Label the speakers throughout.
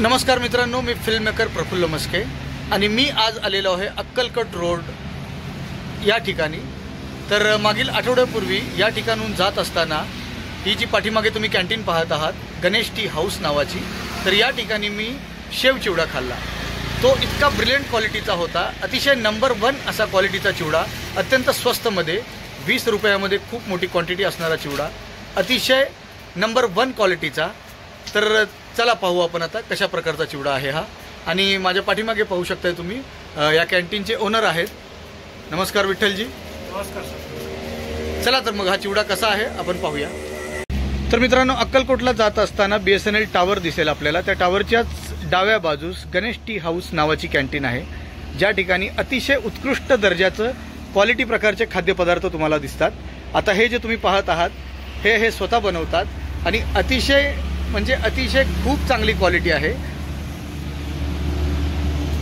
Speaker 1: नमस्कार मित्रांनो मी फिल्म मेकर प्रफुल्ल मस्के आणि मी आज आलेलो आहे अक्कलकट रोड या ठिकाणी. तर मागील आठवड्यापूर्वी या ठिकाणून जात असताना ही जी पाठीमागे तुम्ही कॅन्टीन पाहत आहात गणेश टी हाऊस नावाची तर या ठिकाणी मी शेव चिवडा खाल्ला. तो इतका ब्रिलियंट क्वालिटीचा होता अतिशय नंबर वन असा क्वालिटीचा चिवडा अत्यंत स्वस्तमध्ये वीस रुपयामध्ये खूप मोठी क्वांटिटी असणारा चिवडा अतिशय नंबर वन क्वालिटीचा तर चला पाहू आपण आता कशा प्रकारचा चिवडा आहे हा. आणि माझ्या पाठीमागे पाहू शकताय तुम्ही या कॅन्टीनचे ओनर आहेत. नमस्कार विठ्ठलजी.
Speaker 2: नमस्कार सर.
Speaker 1: चला तर मग हा चिवडा कसा आहे आपण पाहूया. तर मित्रांनो अक्कलकोटला जात असताना B S N L tower दिसेल आपल्याला. त्या टावरच्याच डाव्या बाजूस गणेश टी हाऊस नावाची कॅन्टीन आहे. ज्या ठिकाणी अतिशय उत्कृष्ट दर्जाचं क्वालिटी प्रकारचे खाद्यपदार्थ तुम्हाला दिसतात. आता हे जे तुम्ही पाहत आहात हे हे स्वतः बनवतात आणि अतिशय म्हणजे अतिशय खूप चांगली क्वालिटी आहे.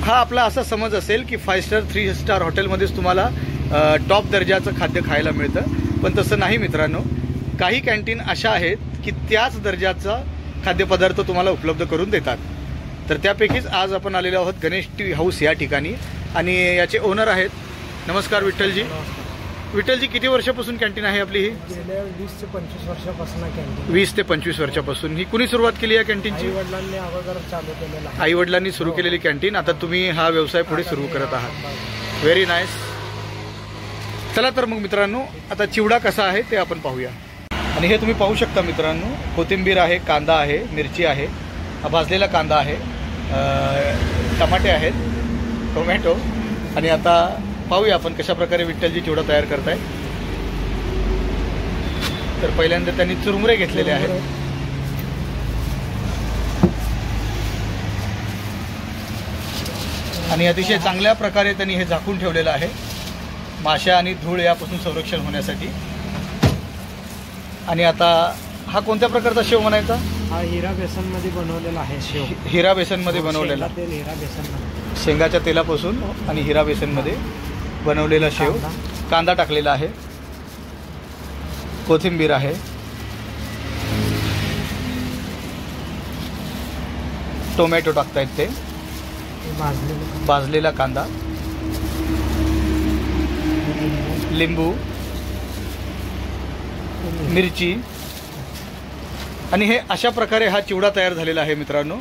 Speaker 1: हा आपला असा समज असेल की फाय स्टार थ्री स्टार हॉटेलमध्येच तुम्हाला टॉप दर्जाचं खाद्य खायला मिळतं. पण तसं नाही मित्रांनो. काही कॅन्टीन अशा आहेत की त्याच दर्जाचा खाद्यपदार्थ तुम्हाला उपलब्ध करून देतात. तर त्यापैकीच आज आपण आलेलो आहोत गणेश टी हाऊस या ठिकाणी. आणि याचे ओनर आहेत. नमस्कार विठ्ठलजी. विठ्ठलजी किती वर्षापासून कॅन्टीन आहे आपली ही?
Speaker 2: गेल्या वीस ते पंचवीस वर्षापासून कॅन्टीन
Speaker 1: वीस ते पंचवीस वर्षापासून. ही कुणी सुरुवात केली या कॅन्टीनची
Speaker 2: आई वडिलांनी अगोदर चालू केलेला
Speaker 1: आई वडिलांनी सुरू केलेली कॅन्टीन आता तुम्ही हा व्यवसाय पुढे सुरू करत आहात. व्हेरी नाईस चला तर मग मित्रांनो आता चिवडा कसा आहे ते आपण पाहूया. आणि हे तुम्ही पाहू शकता मित्रांनो कोथिंबीर आहे कांदा आहे मिरची आहे हा भाजलेला कांदा आहे टमाटे आहेत टोमॅटो आणि आता पाहूया आपण कशा प्रकारे विठ्ठलजी चिवडा तयार करताय. तर पहिल्यांदा त्यांनी चुरमुरे घेतलेले आहेत. आणि अतिशय चांगल्या प्रकारे त्यांनी हे झाकून ठेवलेलं आहे. माशा आणि धूळ यापासून संरक्षण होण्यासाठी. आणि आता हा कोणत्या प्रकारचा शेव म्हणायचा?
Speaker 2: हा हिरा बेसनमध्ये बनवलेला आहे शेव.
Speaker 1: हिरा बेसनमध्ये बनवलेला.
Speaker 2: शेंगा तेल हिरा बेसनमध्ये
Speaker 1: शेंगाच्या तेलापासून आणि हिरा बेसनमध्ये. बनवलेला शेव.
Speaker 2: कांदा.
Speaker 1: टाकलेला आहे. कोथिंबीर आहे. टोमॅटो टाकतायत ते.
Speaker 2: भाजलेलं
Speaker 1: कांदा. लिंबू. मिरची. आणि हे अशा प्रकारे हा चिवडा तयार झालेला आहे मित्रांनो.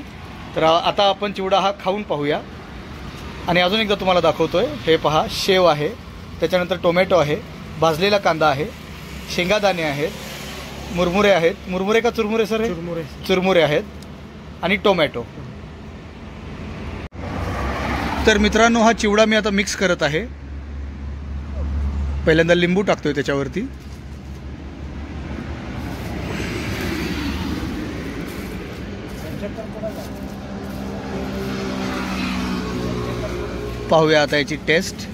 Speaker 1: तर आता आपण चिवडा हा खाऊन पाहूया. आणि अजून एकदा तुम्हाला दाखवतोय. हे पहा शेव आहे. त्याच्यानंतर टोमॅटो आहे. भाजलेला कांदा आहे. शेंगादाणे आहेत. मुरमुरे आहेत. मुरमुरे का चुरमुरे सर हे?
Speaker 2: चुरमुरे.
Speaker 1: चुरमुरे आहेत. आणि टोमॅटो. तर मित्रांनो हा चिवडा मी आता मिक्स करत आहे. पहिल्यांदा लिंबू टाकतोय त्याच्यावरती. पाहूया आता याची टेस्ट.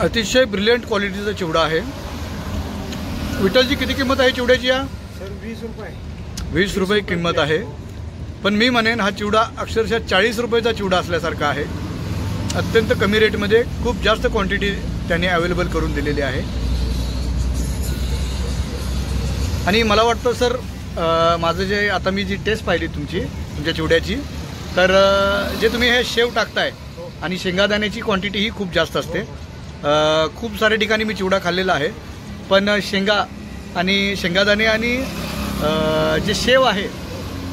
Speaker 1: अतिशय ब्रिलियंट क्वालिटीचा चिवडा आहे. विठ्ठलजी किती किंमत आहे चिवड्याची या?
Speaker 2: सर वीस रुपये.
Speaker 1: वीस रुपये किंमत आहे. पण मी म्हणेन हा चिवडा अक्षरशः चाळीस रुपयाचा चिवडा असल्यासारखा आहे. अत्यंत कमी रेटमध्ये खूप जास्त क्वांटिटी त्यांनी अवेलेबल करून दिलेली आहे. आणि मला वाटतं सर माझं जे आता मी जी टेस्ट पाहिली तुमची तुमच्या चिवड्याची तर जे तुम्ही हे शेव टाकताय आणि शेंगादाण्याची क्वांटिटी ही खूप जास्त असते. खूप साऱ्या ठिकाणी मी चिवडा खाल्लेला आहे. पण शेंगा आणि शेंगादाणे आणि जे शेव आहे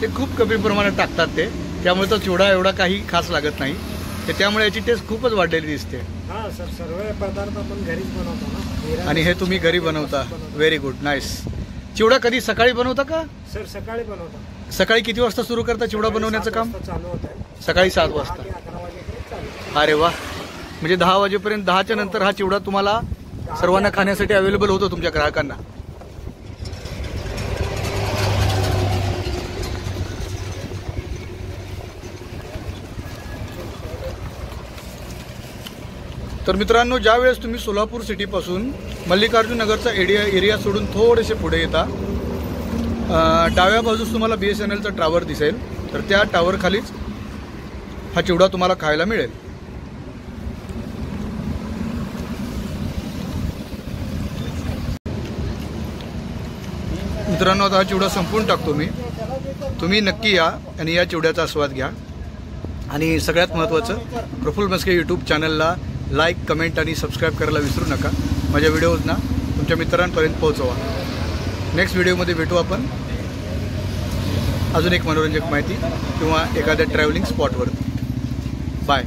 Speaker 1: ते खूप कमी प्रमाणात टाकतात ते. त्यामुळे तो चिवडा एवढा काही खास लागत नाही. तर त्यामुळे याची टेस्ट खूपच वाढलेली दिसते.
Speaker 2: हा सर सर्व पदार्थ आपण घरीच बनवतो ना?
Speaker 1: आणि हे तुम्ही घरी बनवता. व्हेरी गुड नाईस चिवडा कधी सकाळी बनवता का?
Speaker 2: सर सकाळी बनवतो.
Speaker 1: सकाळी किती वाजता सुरू करता चिवडा बनवण्याचं काम?
Speaker 2: चालू होत
Speaker 1: सकाळी सात वाजता. अरे वा. म्हणजे दहा वाजेपर्यंत दहाच्या नंतर हा चिवडा तुम्हाला सर्वांना खाण्यासाठी अवेलेबल होतो तुमच्या ग्राहकांना. तर मित्रांनो ज्यावेळेस तुम्ही सोलापूर सिटीपासून मल्लिकार्जुन नगरचा एरिया एरिया सोडून थोडेसे पुढे येता डाव्या बाजूस तुम्हाला बी एस एन एलचा टावर दिसेल. तर त्या टावरखालीच हा चिवडा तुम्हाला खायला मिळेल. मित्रांनो आता हा चिवडा संपवून टाकतो मी. तुम्ही नक्की या आणि या चिवड्याचा आस्वाद घ्या. आणि सगळ्यात महत्त्वाचं प्रफुल्ल मस्के यूट्यूब चॅनलला लाईक कमेंट आणि सबस्क्राईब करायला विसरू नका. माझ्या व्हिडिओजना तुमच्या मित्रांपर्यंत पोहोचवा. नेक्स्ट व्हिडिओमध्ये भेटू आपण. अजून एक मनोरंजक माहिती किंवा एखाद्या ट्रॅव्हलिंग स्पॉटवरती बाय